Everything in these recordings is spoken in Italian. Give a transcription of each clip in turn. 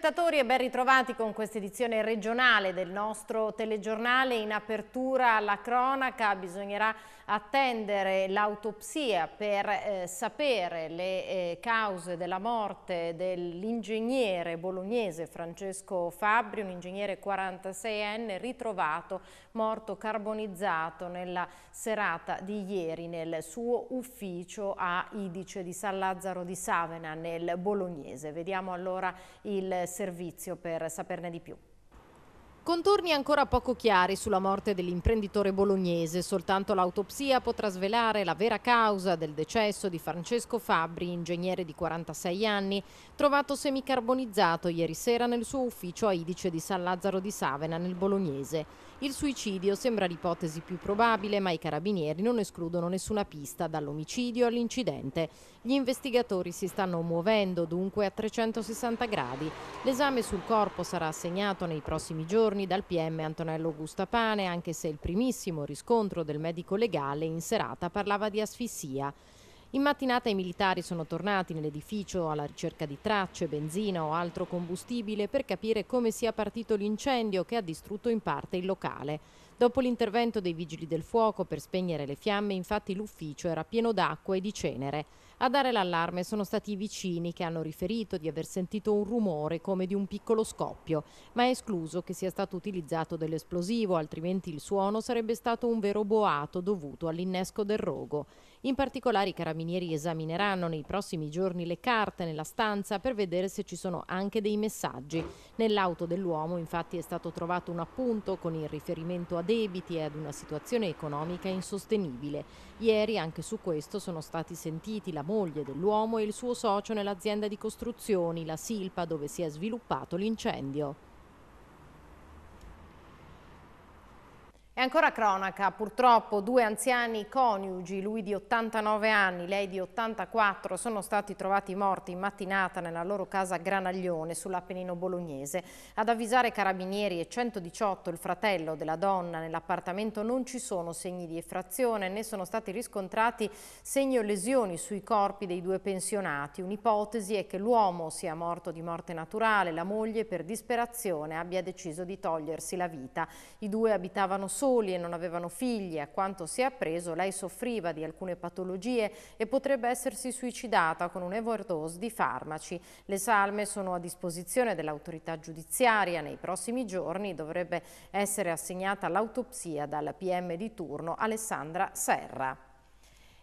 telespettatori e ben ritrovati con questa edizione regionale del nostro telegiornale. In apertura alla cronaca bisognerà attendere l'autopsia per eh, sapere le eh, cause della morte dell'ingegnere bolognese Francesco Fabri, un ingegnere 46enne ritrovato morto carbonizzato nella serata di ieri nel suo ufficio a Idice di San Lazzaro di Savena nel Bolognese. Vediamo allora il servizio per saperne di più. Contorni ancora poco chiari sulla morte dell'imprenditore bolognese, soltanto l'autopsia potrà svelare la vera causa del decesso di Francesco Fabbri, ingegnere di 46 anni, trovato semicarbonizzato ieri sera nel suo ufficio a Idice di San Lazzaro di Savena nel Bolognese. Il suicidio sembra l'ipotesi più probabile, ma i carabinieri non escludono nessuna pista dall'omicidio all'incidente. Gli investigatori si stanno muovendo dunque a 360 gradi. L'esame sul corpo sarà assegnato nei prossimi giorni dal PM Antonello Gustapane, anche se il primissimo riscontro del medico legale in serata parlava di asfissia. In mattinata i militari sono tornati nell'edificio alla ricerca di tracce, benzina o altro combustibile per capire come sia partito l'incendio che ha distrutto in parte il locale. Dopo l'intervento dei vigili del fuoco per spegnere le fiamme, infatti l'ufficio era pieno d'acqua e di cenere. A dare l'allarme sono stati i vicini che hanno riferito di aver sentito un rumore come di un piccolo scoppio, ma è escluso che sia stato utilizzato dell'esplosivo, altrimenti il suono sarebbe stato un vero boato dovuto all'innesco del rogo. In particolare i carabinieri esamineranno nei prossimi giorni le carte nella stanza per vedere se ci sono anche dei messaggi. Nell'auto dell'uomo infatti è stato trovato un appunto con il riferimento a debiti e ad una situazione economica insostenibile. Ieri anche su questo sono stati sentiti la moglie dell'uomo e il suo socio nell'azienda di costruzioni, la Silpa, dove si è sviluppato l'incendio. E ancora cronaca, purtroppo due anziani coniugi, lui di 89 anni, lei di 84, sono stati trovati morti in mattinata nella loro casa Granaglione sull'Appennino bolognese. Ad avvisare carabinieri e 118 il fratello della donna nell'appartamento non ci sono segni di effrazione né sono stati riscontrati segni o lesioni sui corpi dei due pensionati. Un'ipotesi è che l'uomo sia morto di morte naturale, la moglie per disperazione abbia deciso di togliersi la vita. I due abitavano solo soli e non avevano figli. A quanto si è appreso, lei soffriva di alcune patologie e potrebbe essersi suicidata con un overdose di farmaci. Le salme sono a disposizione dell'autorità giudiziaria. Nei prossimi giorni dovrebbe essere assegnata l'autopsia dal PM di turno Alessandra Serra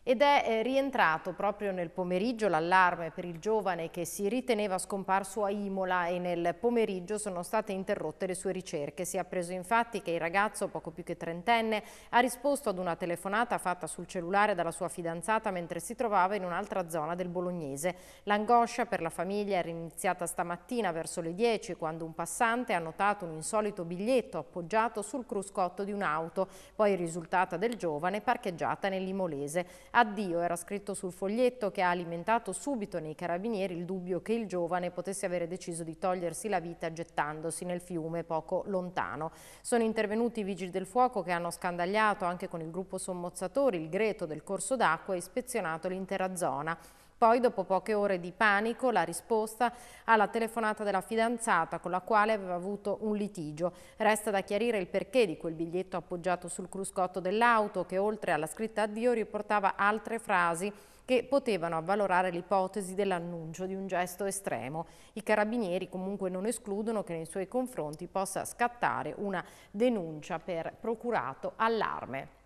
ed è eh, rientrato proprio nel pomeriggio l'allarme per il giovane che si riteneva scomparso a Imola e nel pomeriggio sono state interrotte le sue ricerche. Si è appreso infatti che il ragazzo, poco più che trentenne, ha risposto ad una telefonata fatta sul cellulare dalla sua fidanzata mentre si trovava in un'altra zona del Bolognese. L'angoscia per la famiglia è iniziata stamattina verso le 10 quando un passante ha notato un insolito biglietto appoggiato sul cruscotto di un'auto, poi risultata del giovane parcheggiata nell'Imolese. Addio era scritto sul foglietto che ha alimentato subito nei carabinieri il dubbio che il giovane potesse avere deciso di togliersi la vita gettandosi nel fiume poco lontano. Sono intervenuti i vigili del fuoco che hanno scandagliato anche con il gruppo sommozzatori il greto del corso d'acqua e ispezionato l'intera zona. Poi, dopo poche ore di panico, la risposta alla telefonata della fidanzata con la quale aveva avuto un litigio. Resta da chiarire il perché di quel biglietto appoggiato sul cruscotto dell'auto che oltre alla scritta addio riportava altre frasi che potevano avvalorare l'ipotesi dell'annuncio di un gesto estremo. I carabinieri comunque non escludono che nei suoi confronti possa scattare una denuncia per procurato allarme.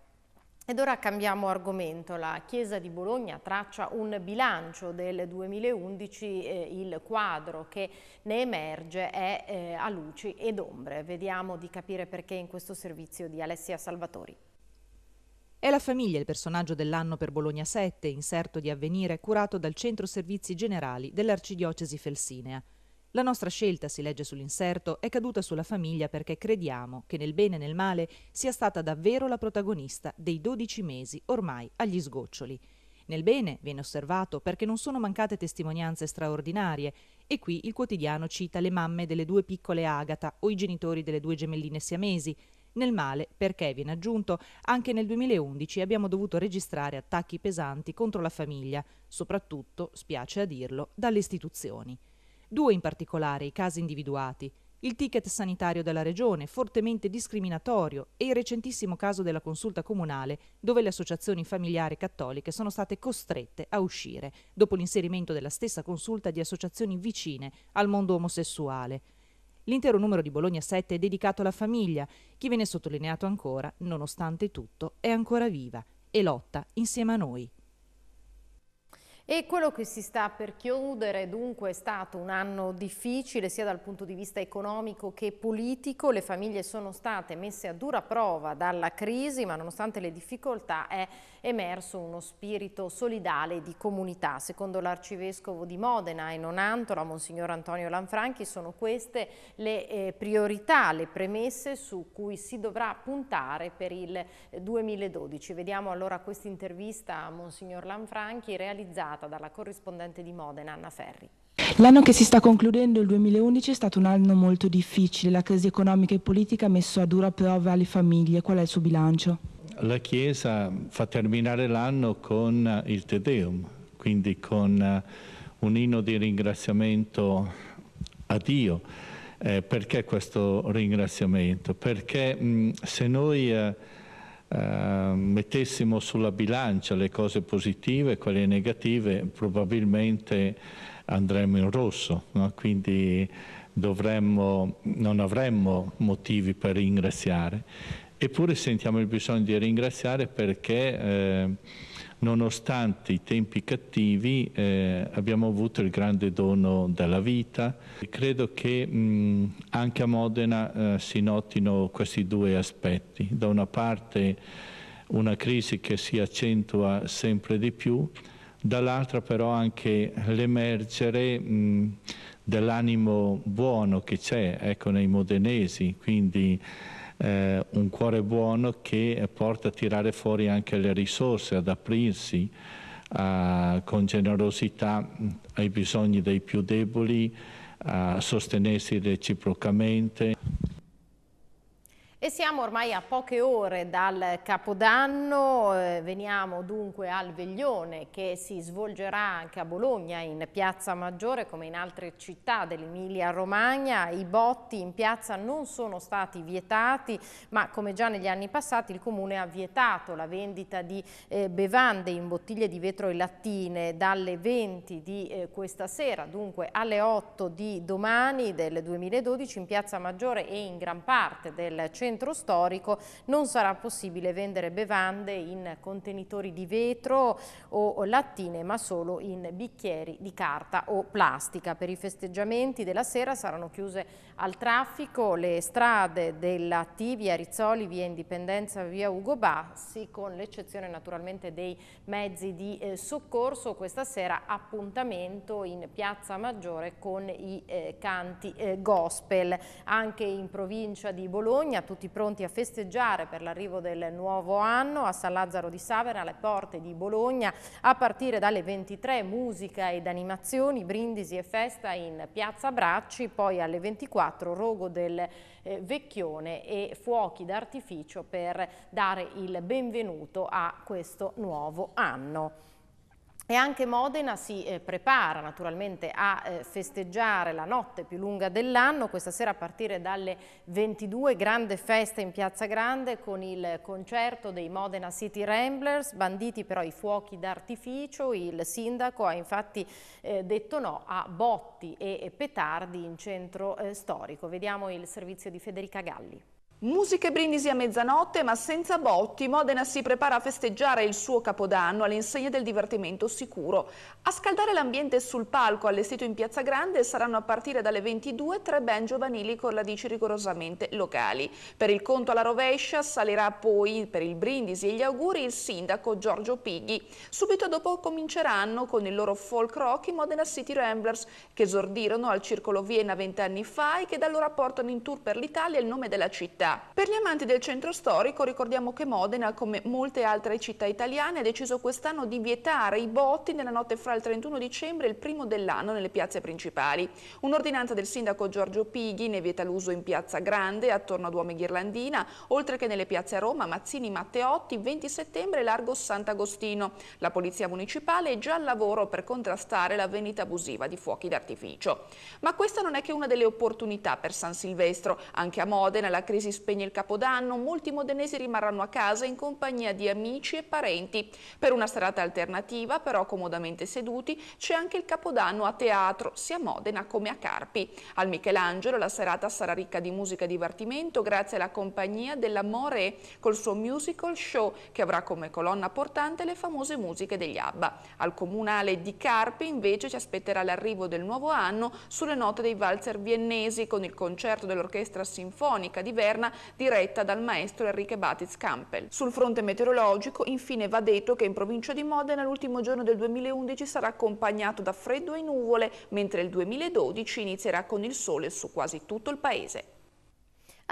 Ed ora cambiamo argomento. La Chiesa di Bologna traccia un bilancio del 2011, eh, il quadro che ne emerge è eh, a luci ed ombre. Vediamo di capire perché in questo servizio di Alessia Salvatori. È la famiglia il personaggio dell'anno per Bologna 7, inserto di avvenire curato dal Centro Servizi Generali dell'Arcidiocesi Felsinea. La nostra scelta, si legge sull'inserto, è caduta sulla famiglia perché crediamo che nel bene e nel male sia stata davvero la protagonista dei 12 mesi ormai agli sgoccioli. Nel bene viene osservato perché non sono mancate testimonianze straordinarie e qui il quotidiano cita le mamme delle due piccole Agata o i genitori delle due gemelline siamesi. Nel male perché, viene aggiunto, anche nel 2011 abbiamo dovuto registrare attacchi pesanti contro la famiglia, soprattutto, spiace a dirlo, dalle istituzioni. Due in particolare i casi individuati il ticket sanitario della regione, fortemente discriminatorio, e il recentissimo caso della consulta comunale, dove le associazioni familiari cattoliche sono state costrette a uscire, dopo l'inserimento della stessa consulta di associazioni vicine al mondo omosessuale. L'intero numero di Bologna 7 è dedicato alla famiglia, che viene sottolineato ancora, nonostante tutto, è ancora viva e lotta insieme a noi. E quello che si sta per chiudere dunque è stato un anno difficile sia dal punto di vista economico che politico. Le famiglie sono state messe a dura prova dalla crisi ma nonostante le difficoltà è emerso uno spirito solidale di comunità. Secondo l'arcivescovo di Modena e Nonantola, Monsignor Antonio Lanfranchi, sono queste le eh, priorità, le premesse su cui si dovrà puntare per il 2012. Vediamo allora questa intervista a Monsignor Lanfranchi realizzata dalla corrispondente di Modena Anna Ferri. L'anno che si sta concludendo, il 2011, è stato un anno molto difficile. La crisi economica e politica ha messo a dura prova le famiglie. Qual è il suo bilancio? La Chiesa fa terminare l'anno con il Te Deum, quindi con un inno di ringraziamento a Dio. Eh, perché questo ringraziamento? Perché mh, se noi... Eh, eh, mettessimo sulla bilancia le cose positive e quelle negative, probabilmente andremmo in rosso, no? quindi dovremmo, non avremmo motivi per ringraziare. Eppure sentiamo il bisogno di ringraziare perché eh, nonostante i tempi cattivi eh, abbiamo avuto il grande dono della vita. Credo che mh, anche a Modena eh, si notino questi due aspetti. Da una parte una crisi che si accentua sempre di più, dall'altra però anche l'emergere dell'animo buono che c'è ecco, nei modenesi, quindi eh, un cuore buono che porta a tirare fuori anche le risorse, ad aprirsi a, con generosità ai bisogni dei più deboli, a sostenersi reciprocamente. E siamo ormai a poche ore dal Capodanno, eh, veniamo dunque al Veglione che si svolgerà anche a Bologna in Piazza Maggiore come in altre città dell'Emilia Romagna. I botti in piazza non sono stati vietati ma come già negli anni passati il Comune ha vietato la vendita di eh, bevande in bottiglie di vetro e lattine dalle 20 di eh, questa sera, dunque alle 8 di domani del 2012 in Piazza Maggiore e in gran parte del centro centro storico non sarà possibile vendere bevande in contenitori di vetro o lattine ma solo in bicchieri di carta o plastica. Per i festeggiamenti della sera saranno chiuse al traffico le strade della T, via Rizzoli, via Indipendenza, via Ugo Bassi con l'eccezione naturalmente dei mezzi di eh, soccorso. Questa sera appuntamento in Piazza Maggiore con i eh, canti eh, gospel. Anche in provincia di Bologna tutti tutti pronti a festeggiare per l'arrivo del nuovo anno a San Lazzaro di Savera, alle porte di Bologna, a partire dalle 23 musica ed animazioni, brindisi e festa in Piazza Bracci, poi alle 24 rogo del eh, Vecchione e fuochi d'artificio per dare il benvenuto a questo nuovo anno. E anche Modena si eh, prepara naturalmente a eh, festeggiare la notte più lunga dell'anno, questa sera a partire dalle 22, grande festa in Piazza Grande con il concerto dei Modena City Ramblers, banditi però i fuochi d'artificio, il sindaco ha infatti eh, detto no a botti e, petardi in centro eh, storico. Vediamo il servizio di Federica Galli. Musiche brindisi a mezzanotte ma senza botti, Modena si prepara a festeggiare il suo capodanno all'insegna del divertimento sicuro. A scaldare l'ambiente sul palco allestito in Piazza Grande saranno a partire dalle 22 tre band giovanili con radici rigorosamente locali. Per il conto alla rovescia salirà poi per il brindisi e gli auguri il sindaco Giorgio Pighi. Subito dopo cominceranno con il loro folk rock i Modena City Ramblers che esordirono al Circolo Vienna vent'anni fa e che da allora portano in tour per l'Italia il nome della città Per gli amanti del centro storico ricordiamo che Modena, come molte altre città italiane, ha deciso quest'anno di vietare i botti nella notte fra il 31 dicembre e il primo dell'anno nelle piazze principali. Un'ordinanza del sindaco Giorgio Pighi ne vieta l'uso in piazza Grande, attorno a Duomo e Ghirlandina, oltre che nelle piazze a Roma, Mazzini, Matteotti, 20 settembre e Largo Sant'Agostino. La polizia municipale è già al lavoro per contrastare la vendita abusiva di fuochi d'artificio. Ma questa non è che una delle opportunità per San Silvestro. Anche a Modena la crisi spegne il capodanno, molti modenesi rimarranno a casa in compagnia di amici e parenti. Per una serata alternativa, però comodamente seduti, c'è anche il capodanno a teatro, sia a Modena come a Carpi. Al Michelangelo la serata sarà ricca di musica e divertimento grazie alla compagnia della More col suo musical show che avrà come colonna portante le famose musiche degli ABBA. Al comunale di Carpi invece ci aspetterà l'arrivo del nuovo anno sulle note dei valzer viennesi con il concerto dell'Orchestra Sinfonica di Verna diretta dal maestro Enrique Batiz Campbell. Sul fronte meteorologico infine va detto che in provincia di Modena l'ultimo giorno del 2011 sarà accompagnato da freddo e nuvole mentre il 2012 inizierà con il sole su quasi tutto il paese.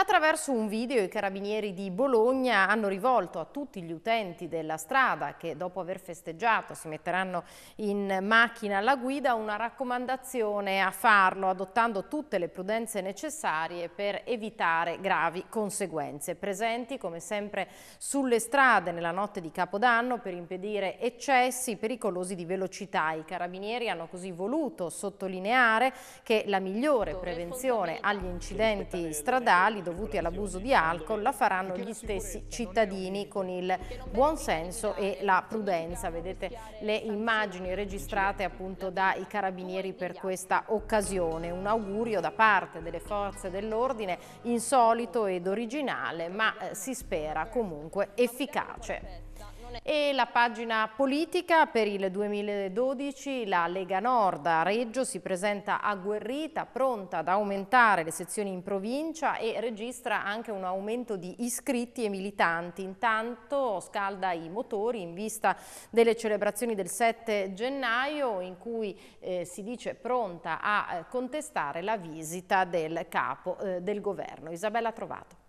Attraverso un video i carabinieri di Bologna hanno rivolto a tutti gli utenti della strada che dopo aver festeggiato si metteranno in macchina alla guida una raccomandazione a farlo adottando tutte le prudenze necessarie per evitare gravi conseguenze. Presenti come sempre sulle strade nella notte di Capodanno per impedire eccessi pericolosi di velocità. I carabinieri hanno così voluto sottolineare che la migliore prevenzione agli incidenti stradali dovuti all'abuso di alcol la faranno gli stessi cittadini con il buon senso e la prudenza. Vedete le immagini registrate appunto dai carabinieri per questa occasione. Un augurio da parte delle forze dell'ordine insolito ed originale ma eh, si spera comunque efficace. E la pagina politica per il 2012, la Lega Nord a Reggio si presenta agguerrita, pronta ad aumentare le sezioni in provincia e registra anche un aumento di iscritti e militanti. Intanto scalda i motori in vista delle celebrazioni del 7 gennaio in cui eh, si dice pronta a eh, contestare la visita del capo eh, del governo. Isabella Trovato.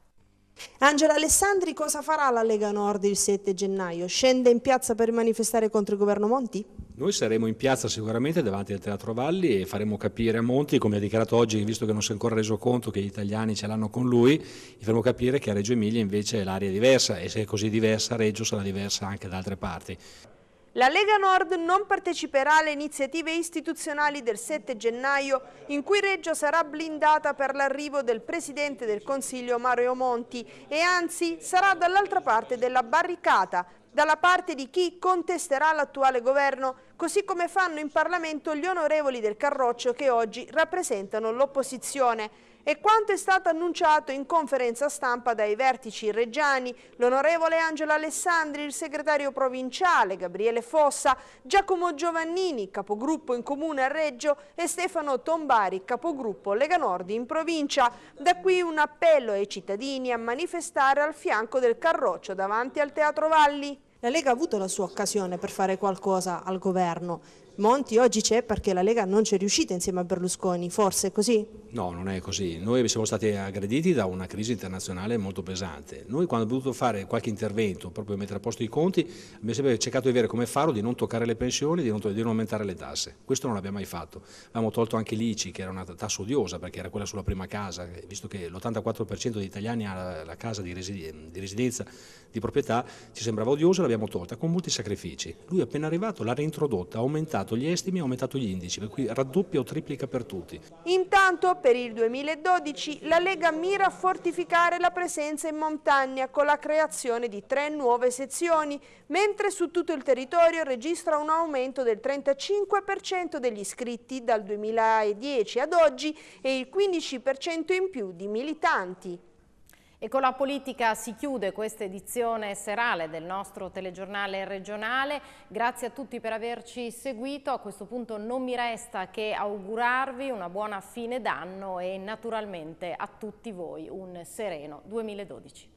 Angela Alessandri cosa farà la Lega Nord il 7 gennaio? Scende in piazza per manifestare contro il governo Monti? Noi saremo in piazza sicuramente davanti al Teatro Valli e faremo capire a Monti, come ha dichiarato oggi, visto che non si è ancora reso conto che gli italiani ce l'hanno con lui, gli faremo capire che a Reggio Emilia invece l'area è diversa e se è così diversa Reggio sarà diversa anche da altre parti. La Lega Nord non parteciperà alle iniziative istituzionali del 7 gennaio in cui Reggio sarà blindata per l'arrivo del Presidente del Consiglio Mario Monti e anzi sarà dall'altra parte della barricata, dalla parte di chi contesterà l'attuale governo, così come fanno in Parlamento gli onorevoli del Carroccio che oggi rappresentano l'opposizione. E quanto è stato annunciato in conferenza stampa dai vertici reggiani, l'onorevole Angelo Alessandri, il segretario provinciale, Gabriele Fossa, Giacomo Giovannini, capogruppo in comune a Reggio e Stefano Tombari, capogruppo Lega Nord in provincia. Da qui un appello ai cittadini a manifestare al fianco del Carroccio davanti al Teatro Valli. La Lega ha avuto la sua occasione per fare qualcosa al governo. Monti oggi c'è perché la Lega non c'è riuscita insieme a Berlusconi, forse è così? No, non è così. Noi siamo stati aggrediti da una crisi internazionale molto pesante. Noi quando abbiamo dovuto fare qualche intervento, proprio mettere a posto i conti, abbiamo sempre cercato di avere come faro di non toccare le pensioni, di non, di non aumentare le tasse. Questo non l'abbiamo mai fatto. Abbiamo tolto anche l'ICI, che era una tassa odiosa perché era quella sulla prima casa, visto che l'84% degli italiani ha la casa di, residenza, di proprietà, ci sembrava odiosa, l'abbiamo tolta con molti sacrifici. Lui appena arrivato l'ha reintrodotta, ha aumentato aumentato gli estimi ha aumentato gli indici, per cui raddoppia o triplica per tutti. Intanto per il 2012 la Lega mira a fortificare la presenza in montagna con la creazione di tre nuove sezioni, mentre su tutto il territorio registra un aumento del 35% degli iscritti dal 2010 ad oggi e il 15% in più di militanti. E con la politica si chiude questa edizione serale del nostro telegiornale regionale. Grazie a tutti per averci seguito. A questo punto non mi resta che augurarvi una buona fine d'anno e naturalmente a tutti voi un sereno 2012.